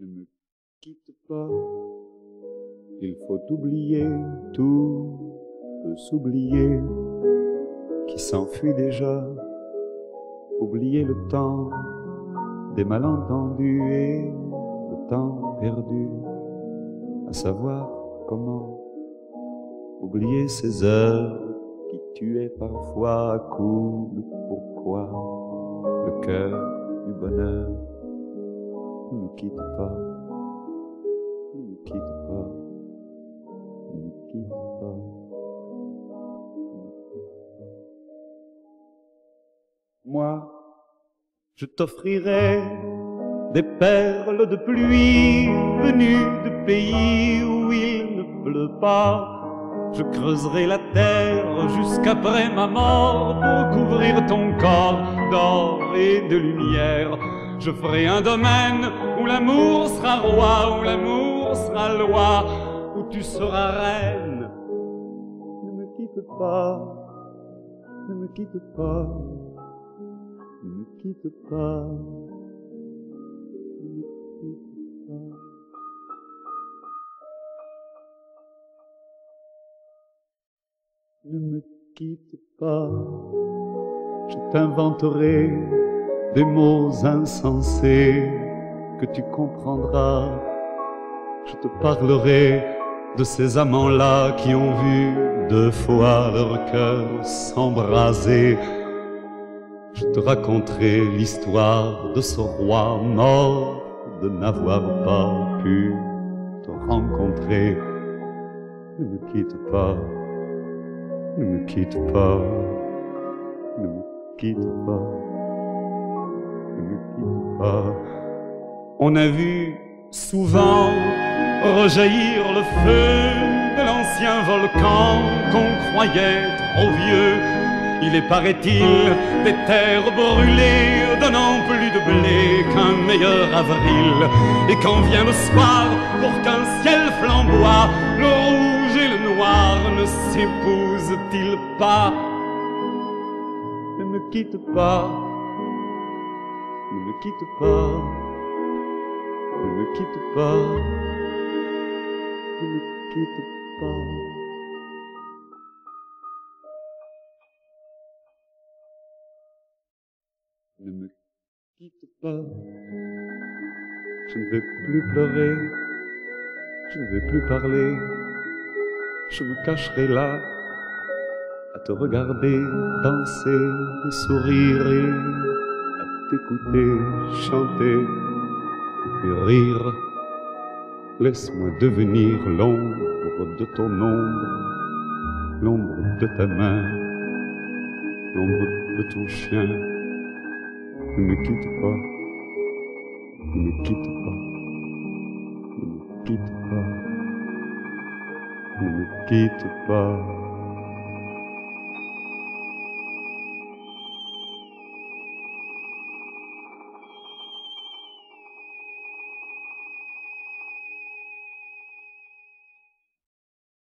Ne me quitte pas, il faut oublier, tout peut s'oublier, qui s'enfuit déjà, oublier le temps des malentendus et le temps perdu, à savoir comment oublier ces heures qui tuaient parfois à coups de pourquoi le cœur du bonheur ne me quitte pas, ne me quitte pas, ne me quitte pas. Moi, je t'offrirai des perles de pluie venues de pays où il ne pleut pas. Je creuserai la terre jusqu'après ma mort pour couvrir ton corps d'or et de lumière. Je ferai un domaine où l'amour sera roi, où l'amour sera loi, où tu seras reine. Ne me quitte pas, ne me quitte pas, ne me quitte pas. Ne me quitte pas. Ne me quitte pas, je t'inventerai des mots insensés que tu comprendras. Je te parlerai de ces amants-là qui ont vu deux fois leur cœur s'embraser. Je te raconterai l'histoire de ce roi mort de n'avoir pas pu te rencontrer. Ne me quitte pas, ne me quitte pas, ne me quitte pas pas. On a vu souvent rejaillir le feu de l'ancien volcan qu'on croyait trop vieux. Il est, paraît-il, des terres brûlées, donnant plus de blé qu'un meilleur avril. Et quand vient le soir, pour qu'un ciel flamboie, le rouge et le noir ne s'épousent-ils pas? Ne me quitte pas, quitte pas, ne me quitte pas, ne me quitte pas. Ne me quitte pas, je ne vais plus pleurer, je ne vais plus parler, je me cacherai là à te regarder danser et sourire. et t'écouter chanter et rire. Laisse-moi devenir l'ombre de ton ombre, l'ombre de ta main, l'ombre de ton chien. Ne me quitte pas, ne me quitte pas, ne me quitte pas, ne me quitte pas.